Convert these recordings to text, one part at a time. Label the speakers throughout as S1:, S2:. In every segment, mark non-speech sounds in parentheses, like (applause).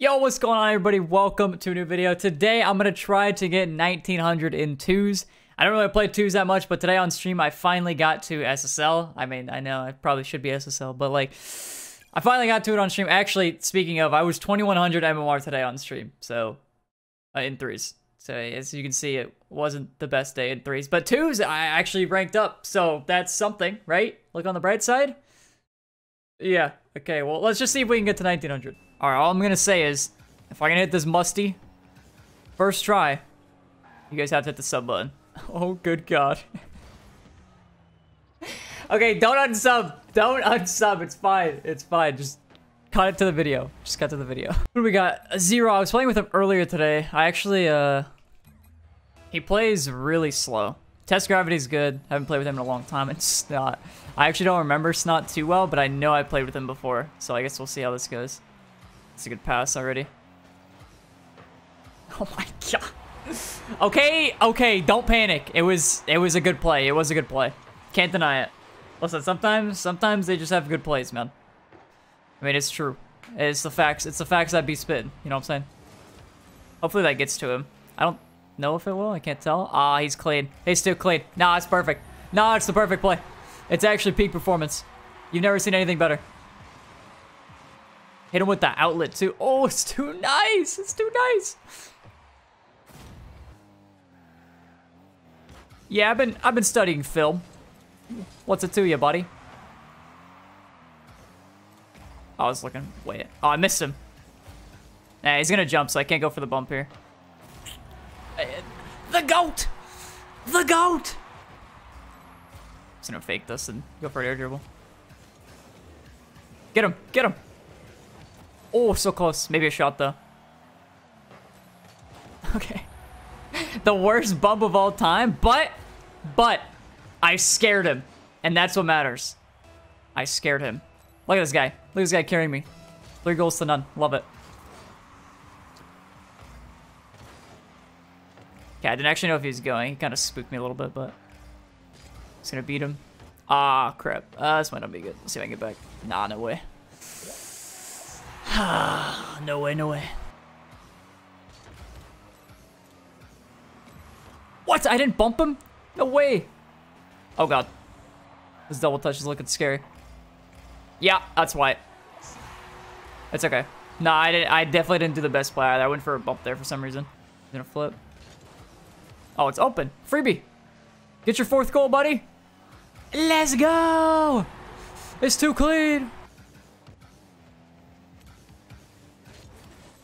S1: Yo, what's going on everybody? Welcome to a new video. Today, I'm to try to get 1900 in twos. I don't really play twos that much, but today on stream, I finally got to SSL. I mean, I know I probably should be SSL, but like, I finally got to it on stream. Actually, speaking of, I was 2100 MMR today on stream, so uh, in threes. So as you can see, it wasn't the best day in threes, but twos, I actually ranked up, so that's something, right? Look on the bright side. Yeah, okay, well, let's just see if we can get to 1900. Alright, all I'm gonna say is, if I can hit this musty, first try, you guys have to hit the sub button. (laughs) Oh, good god. (laughs) okay, don't unsub. Don't unsub. It's fine. It's fine. Just cut it to the video. Just cut to the video. (laughs) What do we got? Zero. I was playing with him earlier today. I actually, uh... He plays really slow. Test gravity's good. Haven't played with him in a long time. It's Snot. I actually don't remember Snot too well, but I know I played with him before. So I guess we'll see how this goes. It's a good pass already. (laughs) Oh my god. (laughs) Okay, okay, don't panic. It was it was a good play. It was a good play. Can't deny it. Listen, sometimes sometimes they just have good plays, man. I mean, it's true. It's the facts. It's the facts that be spitting. You know what I'm saying? Hopefully that gets to him. I don't know if it will. I can't tell. Ah, he's clean. He's still clean. Nah, it's perfect. Nah, it's the perfect play. It's actually peak performance. You've never seen anything better. Hit him with the outlet too. Oh, it's too nice. It's too nice. Yeah, I've been I've been studying film. What's it to you, buddy? I was looking. Wait. Oh, I missed him. Nah, he's gonna jump, so I can't go for the bump here. The goat! The goat! He's gonna fake this and go for an air dribble. Get him! Get him! Oh, so close. Maybe a shot, though. (laughs) Okay. (laughs) the worst bump of all time, but, but, I scared him. And that's what matters. I scared him. Look at this guy. Look at this guy carrying me. Three goals to none. Love it. Okay, I didn't actually know if he was going. He kind of spooked me a little bit, but... He's gonna beat him. Ah, crap. Uh, this might not be good. Let's see if I can get back. Nah, no way. (sighs) no way, no way. What? I didn't bump him? No way. Oh god. This double touch is looking scary. Yeah, that's why. It's okay. Nah, I didn't. I definitely didn't do the best play either. I went for a bump there for some reason. Gonna flip. Oh, it's open. Freebie. Get your fourth goal, buddy. Let's go. It's too clean.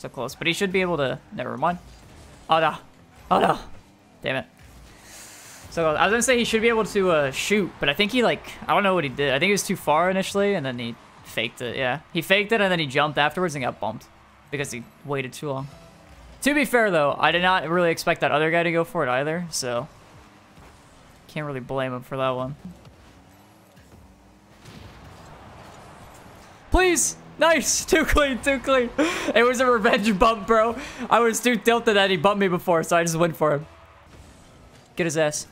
S1: So close, but he should be able to... Never mind. Oh, no. Oh, no. Damn it. So I was gonna say he should be able to uh, shoot, but I think he like... I don't know what he did. I think he was too far initially, and then he faked it, yeah. He faked it, and then he jumped afterwards and got bumped because he waited too long. To be fair, though, I did not really expect that other guy to go for it either, so... Can't really blame him for that one. Please! Nice! Too clean, too clean. It was a revenge bump, bro. I was too tilted that he bumped me before, so I just went for him. Get his ass.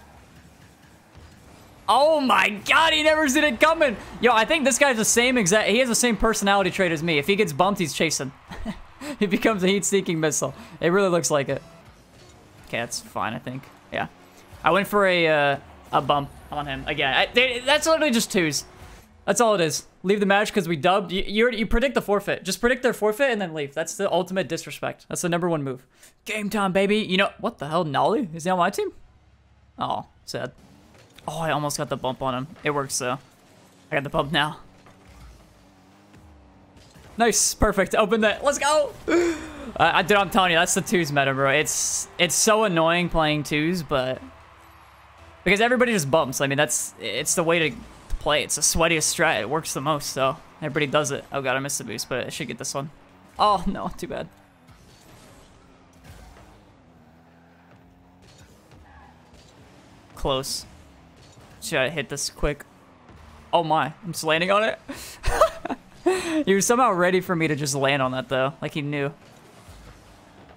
S1: Oh my god, he never seen it coming. Yo, I think this guy's the same exact... He has the same personality trait as me. If he gets bumped, he's chasing. (laughs) he becomes a heat-seeking missile. It really looks like it. Okay, that's fine, I think. Yeah. I went for a, uh, a bump on him. Again, I, they, that's literally just twos. That's all it is. Leave the match because we dubbed. You, you, you predict the forfeit. Just predict their forfeit and then leave. That's the ultimate disrespect. That's the number one move. Game time, baby. You know, what the hell? Nolly? Is he on my team? Oh, sad. Oh, I almost got the bump on him. It works, though. I got the bump now. Nice. Perfect. Open that. Let's go. (gasps) uh, dude, I'm telling you, that's the twos meta, bro. It's, it's so annoying playing twos, but... Because everybody just bumps. I mean, that's... It's the way to play. It's the sweatiest strat. It works the most, so everybody does it. Oh god, I missed the boost, but I should get this one. Oh, (laughs) no, too bad. Close. Should I hit this quick? Oh my, I'm just landing on it. (laughs) he was somehow ready for me to just land on that though, like he knew.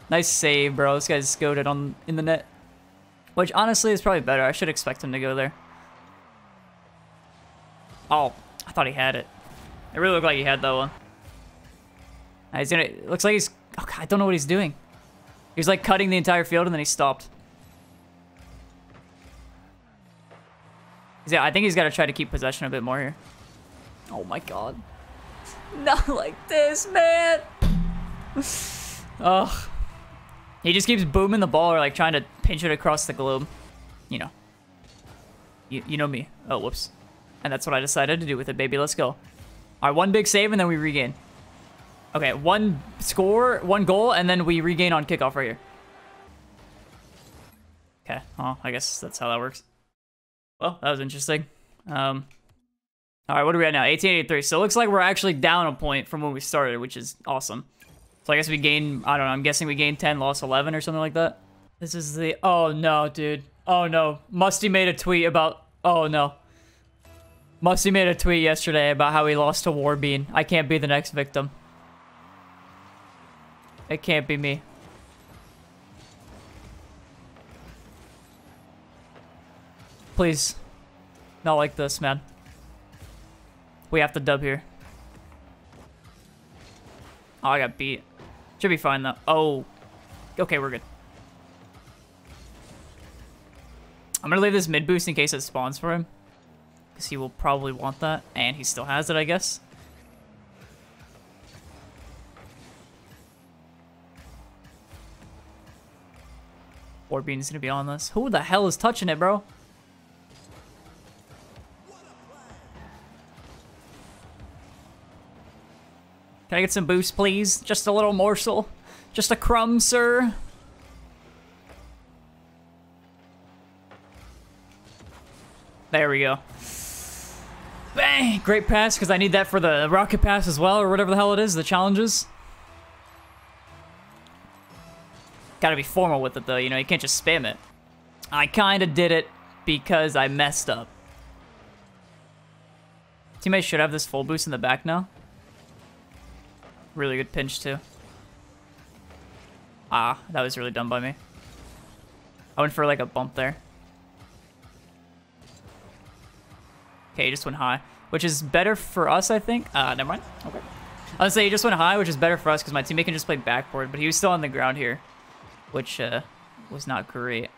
S1: Nice save, bro. This guy's goaded on in the net. Which honestly is probably better. I should expect him to go there. Oh, I thought he had it. It really looked like he had that one. He's gonna. Looks like he's. Oh God, I don't know what he's doing. He was like cutting the entire field and then he stopped. Yeah, I think he's got to try to keep possession a bit more here. Oh my god. (laughs) Not like this, man. (laughs) Ugh. He just keeps booming the ball or like trying to pinch it across the globe. You know. You, you know me. Oh, whoops. And that's what I decided to do with it, baby. Let's go. All right, one big save and then we regain. Okay, one score, one goal, and then we regain on kickoff right here. Okay, well, I guess that's how that works. Well, that was interesting. Um, all right, what are we at now? 1883. So it looks like we're actually down a point from when we started, which is awesome. So I guess we gained, I don't know, I'm guessing we gained 10, lost 11 or something like that. This is the, oh no, dude. Oh no. Musty made a tweet about, oh no. Musty made a tweet yesterday about how he lost to Warbean. I can't be the next victim. It can't be me. Please. Not like this, man. We have to dub here. Oh, I got beat. Should be fine, though. Oh. Okay, we're good. I'm gonna leave this mid boost in case it spawns for him. Because he will probably want that. And he still has it, I guess. Warbean's gonna be on this. Who the hell is touching it, bro? Can I get some boost, please? Just a little morsel. Just a crumb, sir. There we go. Great pass, because I need that for the rocket pass as well, or whatever the hell it is, the challenges. Gotta be formal with it, though, you know, you can't just spam it. I kinda did it because I messed up. Teammates should have this full boost in the back now. Really good pinch, too. Ah, that was really dumb by me. I went for, like, a bump there. Okay, just went high, which is better for us, I think. Uh, never mind. Okay. I was say he just went high, which is better for us because my teammate can just play backboard, but he was still on the ground here, which uh, was not great.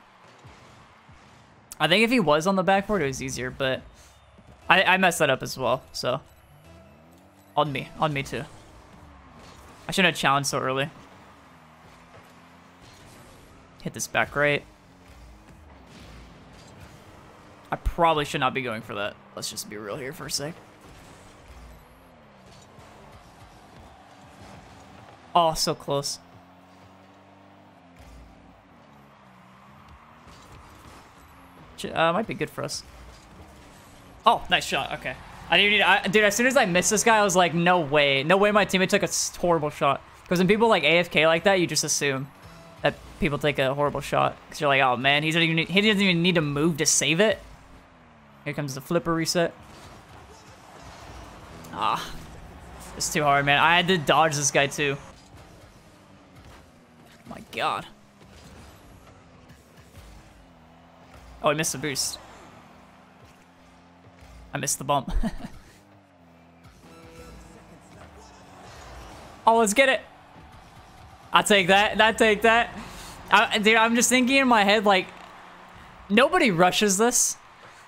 S1: I think if he was on the backboard, it was easier, but I, I messed that up as well, so on me, on me too. I shouldn't have challenged so early. Hit this back right. Probably should not be going for that. Let's just be real here for a sec. Oh, so close. Uh, might be good for us. Oh, nice shot. Okay. I didn't need. I, dude, as soon as I missed this guy, I was like, no way, no way. My teammate took a horrible shot. Because when people like AFK like that, you just assume that people take a horrible shot. Because you're like, oh man, he doesn't even he doesn't even need to move to save it. Here comes the flipper reset. Ah, it's too hard, man. I had to dodge this guy too. my God. Oh, I missed the boost. I missed the bump. (laughs) oh, let's get it. I'll take that. I'll take that. I, dude, I'm just thinking in my head, like, nobody rushes this.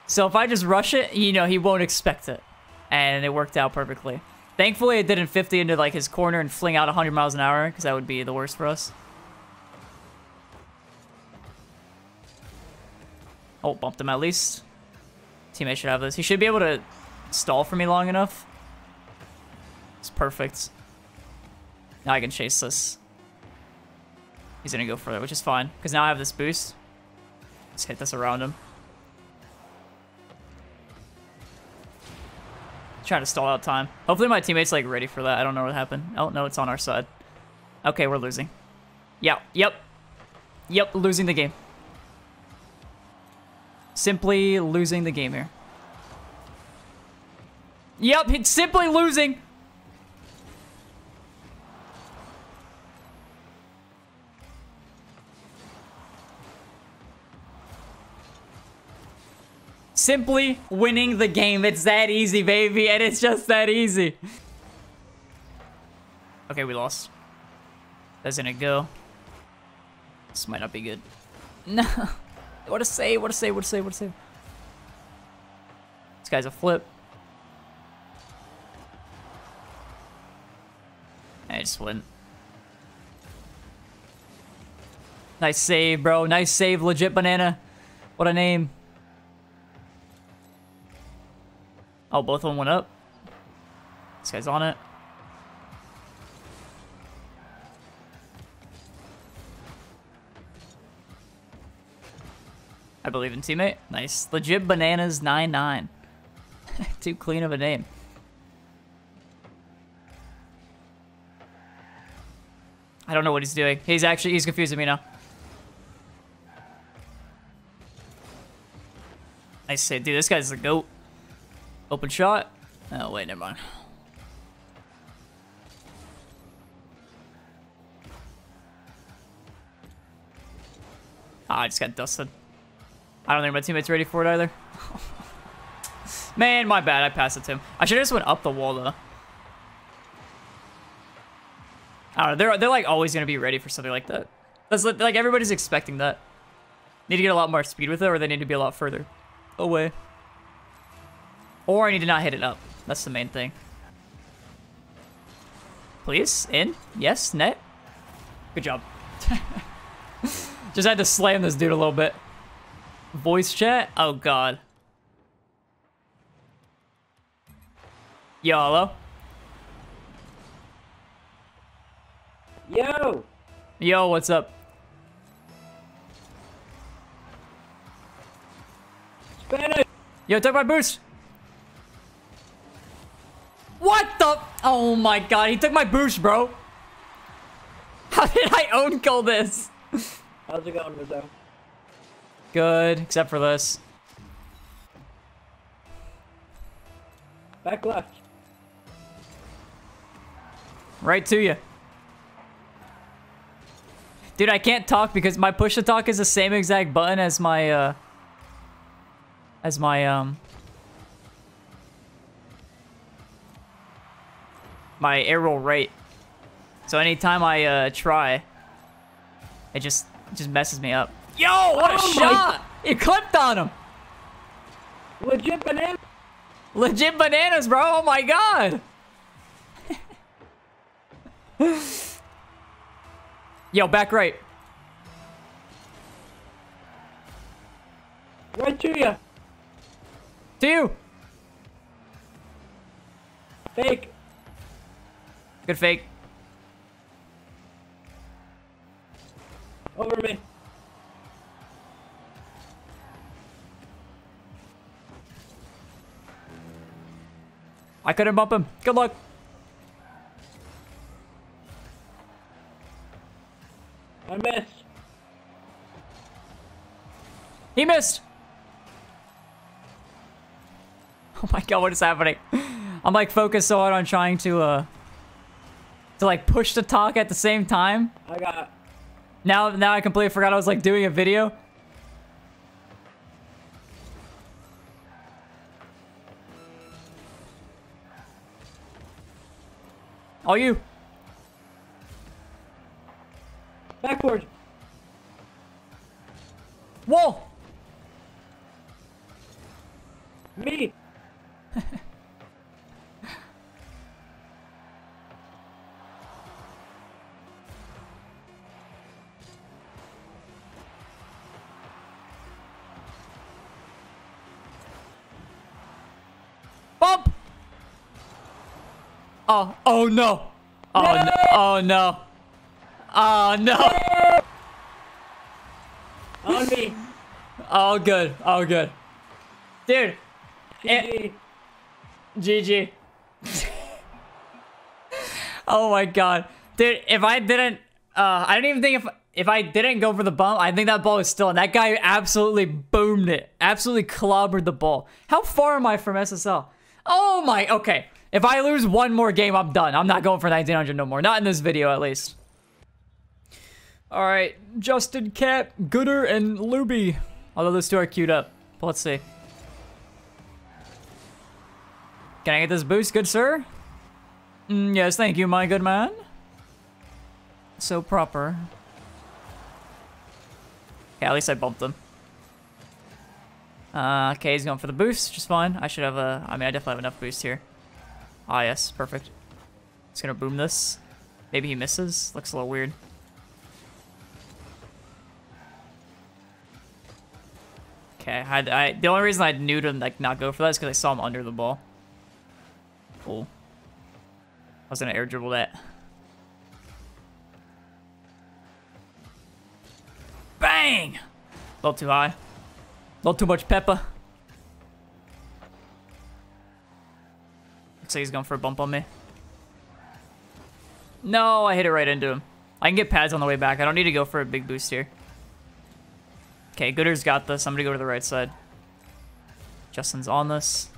S1: So if I just rush it, you know, he won't expect it. And it worked out perfectly. Thankfully, it didn't 50 into, like, his corner and fling out 100 miles an hour, because that would be the worst for us. Oh, bumped him at least. Teammate should have this. He should be able to stall for me long enough. It's perfect. Now I can chase this. He's gonna go for it, which is fine. Because now I have this boost. Let's hit this around him. Trying to stall out time. Hopefully my teammate's like ready for that. I don't know what happened. Oh, no, it's on our side. Okay, we're losing. Yep, yep. Yep, losing the game. Simply losing the game here. Yep, it's simply losing. Simply winning the game. It's that easy, baby, and it's just that easy. Okay, we lost. Doesn't it go? This might not be good. (laughs) No. What a save, what a save, what a save, what a save. This guy's a flip. I just went. Nice save, bro. Nice save, legit banana. What a name. Oh, both of them went up. This guy's on it. I believe in teammate. Nice. Legit bananas 9-9. (laughs) Too clean of a name. I don't know what he's doing. He's actually, he's confusing me now. I say, dude, this guy's the GOAT. Open shot. Oh, wait, never mind. Ah, I just got dusted. I don't think my teammate's ready for it either. (laughs) Man, my bad. I passed it to him. I should have just went up the wall, though. I don't know. They're, they're like always going to be ready for something like that. That's like everybody's expecting that. Need to get a lot more speed with it or they need to be a lot further away. Or I need to not hit it up. That's the main thing. Please? In? Yes? Net? Good job. (laughs) Just had to slam this dude a little bit. Voice chat? Oh god. Yo, hello?
S2: Yo!
S1: Yo, what's up?
S2: Spanish!
S1: Yo, take my boost! What the? Oh my god, he took my boost, bro! How did I own kill this?
S2: How's it going, Rizzo?
S1: Good, except for this.
S2: Back left.
S1: Right to you. Dude, I can't talk because my push to talk is the same exact button as my, uh... As my, um... My arrow right. So anytime I, uh, try, it just, it just messes me up. Yo, what a
S2: Oh my-
S1: shot! It clipped on him!
S2: Legit banana!
S1: Legit bananas, bro. Oh my god. (laughs) Yo, back right.
S2: Right to you!
S1: To you.
S2: Fake!
S1: Good fake.
S2: Over me!
S1: I couldn't bump him. Good luck.
S2: I missed!
S1: He missed. (laughs) Oh my god, what is happening? I'm like focused so hard on trying to uh to like push the talk at the same time.
S2: I got...
S1: Now now I completely forgot I was like doing a video. All you.
S2: Backward!
S1: Whoa!
S2: Me! (laughs)
S1: Oh, oh no. Oh no. Oh no. Oh no. (laughs)
S2: On me!
S1: Oh good. Oh good. Dude, Eh.
S2: GG!
S1: GG. (laughs) oh my god. Dude, if I didn't uh I don't even think if if I didn't go for the bump, I think that ball is still and that guy absolutely boomed it. Absolutely clobbered the ball. How far am I from SSL? Oh my okay. If I lose one more game, I'm done. I'm not going for 1900 no more. Not in this video at least. Alright, Justin Cat, Gooder, and Luby. Although those two are queued up. But let's see. Can I get this boost, good sir? Mm, yes, thank you, my good man. so proper. Okay, at least I bumped him. Uh, okay, he's going for the boost, which is fine. I should have a... I mean, I definitely have enough boost here. Ah, yes, perfect. Just gonna boom this. Maybe he misses. Looks a little weird. Okay, I, I, the only reason I knew to like not go for that is because I saw him under the ball. Cool. I was gonna air dribble that. Bang! A little too high. A little too much pepper. Looks like he's going for a bump on me. No, I hit it right into him. I can get pads on the way back. I don't need to go for a big boost here. Okay, Gooder's got this. I'm gonna go to the right side. Justin's on this.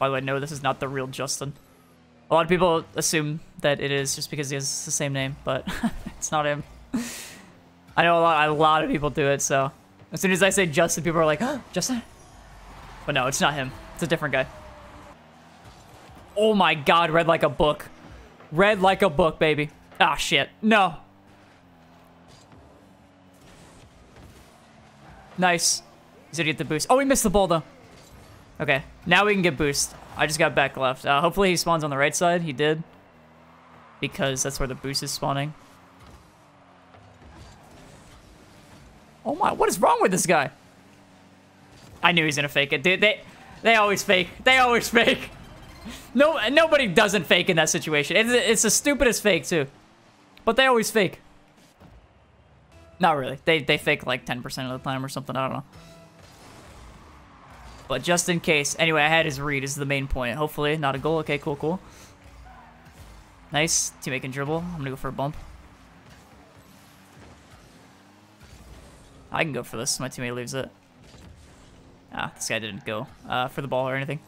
S1: By the way, no, this is not the real Justin. A lot of people assume that it is just because he has the same name, but (laughs) it's not him. I know a lot, a lot of people do it, so as soon as I say Justin, people are like, Justin? But no, it's not him. It's a different guy. Oh my god, read like a book. Read like a book, baby. Ah, shit. No. Nice. He's gonna get the boost. Oh, he missed the ball, though. Okay, now we can get boost. I just got back left. Uh, hopefully he spawns on the right side. He did. Because that's where the boost is spawning. Oh my, what is wrong with this guy? I knew he's gonna fake it. Dude, they, they always fake. They always fake. No, nobody doesn't fake in that situation. It's, it's the stupidest fake, too. But they always fake. Not really. They, they fake like 10% of the time or something. I don't know. But just in case. Anyway, I had his read is the main point. Hopefully, not a goal. Okay, cool, cool. Nice. Teammate can dribble. I'm gonna go for a bump. I can go for this. My teammate leaves it. Ah, this guy didn't go uh, for the ball or anything.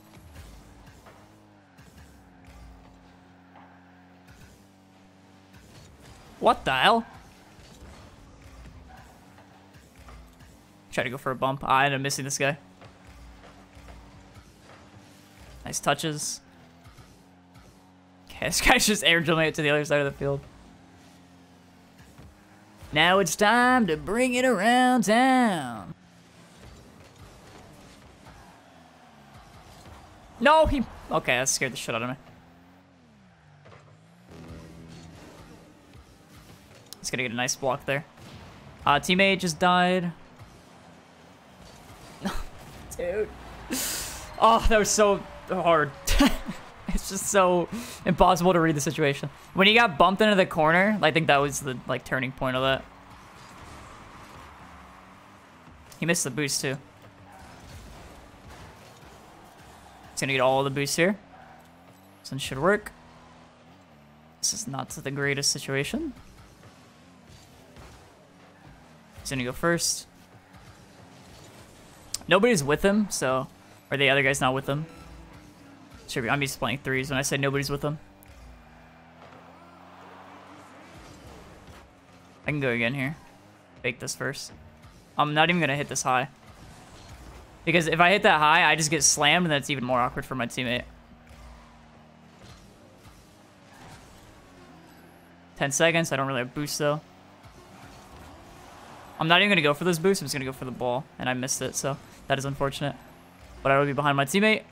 S1: What the hell? Try to go for a bump. Ah, I end up missing this guy. Nice touches. Okay, (laughs) this guy's just air dribbling it to the other side of the field. Now it's time to bring it around town. No, he... Okay, that scared the shit out of me. He's gonna get a nice block there. Uh, teammate just died. (laughs) Dude. Oh, that was so hard. (laughs) it's just so impossible to read the situation. When he got bumped into the corner, I think that was the like turning point of that. He missed the boost too. He's gonna get all the boosts here. This should work. This is not the greatest situation. He's gonna go first. Nobody's with him, so... Or the other guy's not with him. Should be, I'm just playing threes when I say nobody's with him. I can go again here. Fake this first. I'm not even gonna hit this high. Because if I hit that high, I just get slammed and that's even more awkward for my teammate. 10 seconds, I don't really have boost though. I'm not even gonna go for this boost, I'm just gonna go for the ball. And I missed it, so that is unfortunate. But I will be behind my teammate.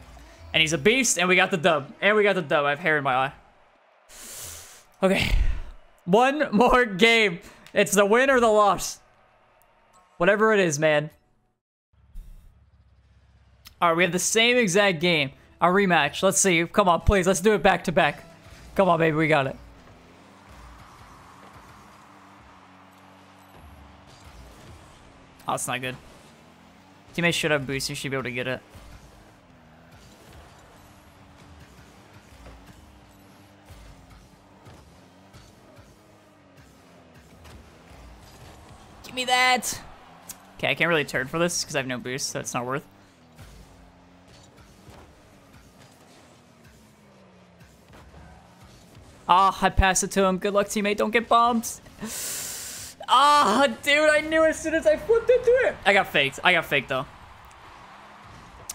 S1: And he's a beast, and we got the dub. And we got the dub. I have hair in my eye. Okay. One (laughs) more game. It's the win or the loss. Whatever it is, man. Alright, we have the same exact game. Our rematch. Let's see. Come on, please. Let's do it back to back. Come on, baby. We got it. Oh, that's not good. Teammates should have boost. You should be able to get it. Give me that! Okay, I can't really turn for this because I have no boost, so it's not worth. Ah, oh, I passed it to him. Good luck, teammate. Don't get bombed. Ah, oh, dude, I knew as soon as I flipped into it. I got faked. I got faked, though.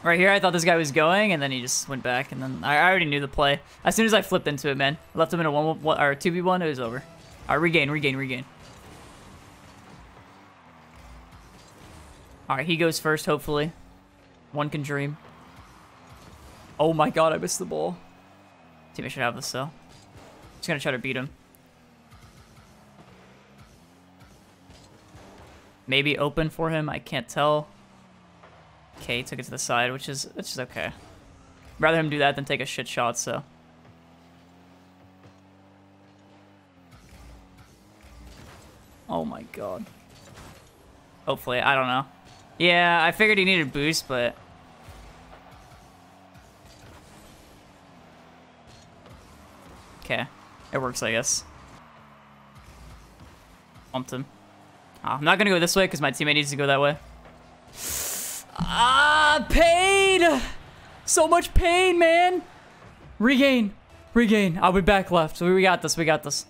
S1: Right here, I thought this guy was going, and then he just went back, and then I already knew the play. As soon as I flipped into it, man. I left him in a 1 1 or 2v1, it was over. Alright, regain, regain, regain. Alright, he goes first, hopefully. One can dream. Oh my god, I missed the ball. Teammate should have this, though. Just gonna try to beat him. Maybe open for him, I can't tell. Okay, took it to the side, which is which is okay. Rather him do that than take a shit shot, so. Oh my god. Hopefully, I don't know. Yeah, I figured he needed boost, but... Okay. It works, I guess. Bumped him. Oh, I'm not gonna go this way because my teammate needs to go that way. Ah, pain! So much pain, man! Regain. Regain. I'll be back left. We got this. We got this.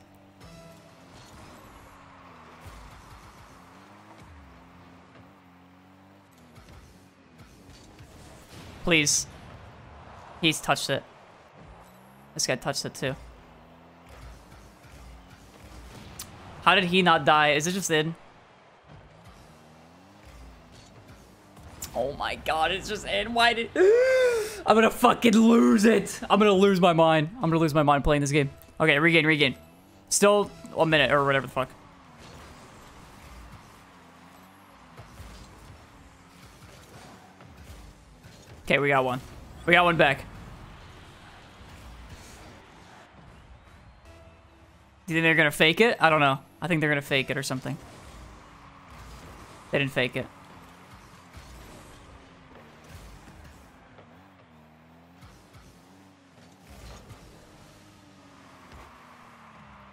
S1: Please. He's touched it. This guy touched it too. How did he not die? Is it just in? Oh my god, it's just in. Why did... (gasps) I'm gonna fucking lose it. I'm gonna lose my mind. I'm gonna lose my mind playing this game. Okay, regain, regain. Still a minute or whatever the fuck. Okay, we got one. We got one back. Do you think they're gonna fake it? I don't know. I think they're gonna fake it or something. They didn't fake it.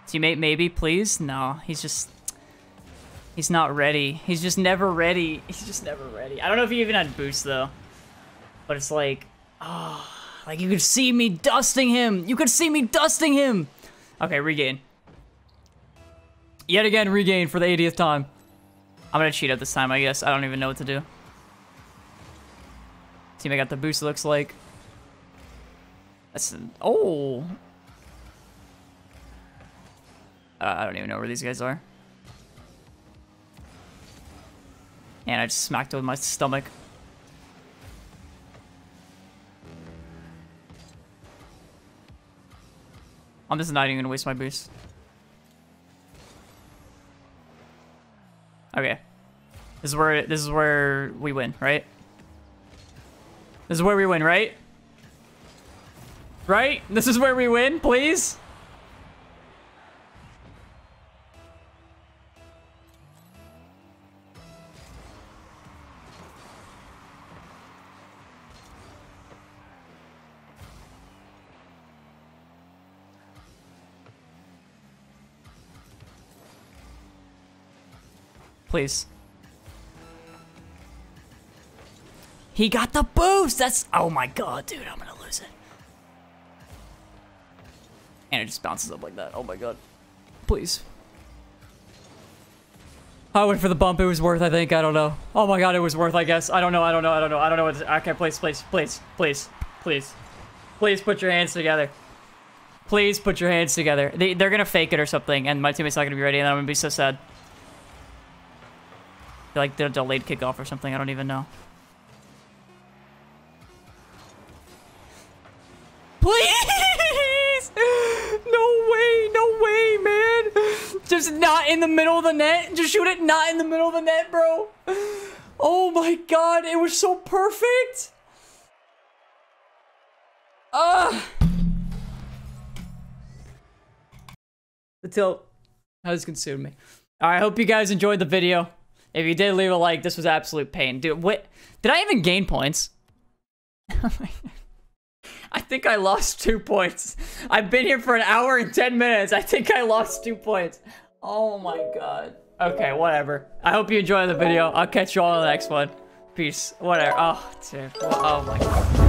S1: Teammate, maybe, please? No, he's just... He's not ready. He's just never ready. (laughs) He's just never ready. I don't know if he even had boost, though. But it's like... Oh, like, you could see me dusting him! You could see me dusting him! Okay, regain. Yet again, regain for the 80th time. I'm gonna cheat at this time, I guess. I don't even know what to do. Teammate got the boost, looks like. That's... An, oh! Uh, I don't even know where these guys are. And I just smacked it with my stomach. I'm just not even gonna waste my boost. Okay. This is where this is where we win, right? This is where we win, right? Right? This is where we win, please? Please. He got the boost! That's... Oh my god, dude, I'm gonna lose it. And it just bounces up like that. Oh my god. Please. I went for the bump. It was worth, I think. I don't know. Oh my god, it was worth, I guess. I don't know. I don't know. I don't know. I don't know what... Okay, please, please, please, please, please. Please put your hands together. Please put your hands together. They, they're gonna fake it or something, and my teammate's not gonna be ready, and I'm gonna be so sad like the delayed kickoff or something. I don't even know. Please! (laughs) No way, no way, man. Just not in the middle of the net. Just shoot it not in the middle of the net, bro. Oh my god, it was so perfect. Ah. Uh. The tilt has consumed me. All right, I hope you guys enjoyed the video. If you did leave a like, this was absolute pain. Dude, what? Did I even gain points? (laughs) I think I lost two points. I've been here for an hour and 10 minutes. I think I lost two points. Oh my god. Okay, whatever. I hope you enjoyed the video. I'll catch you all in the next one. Peace. Whatever. Oh, dude. Oh my god.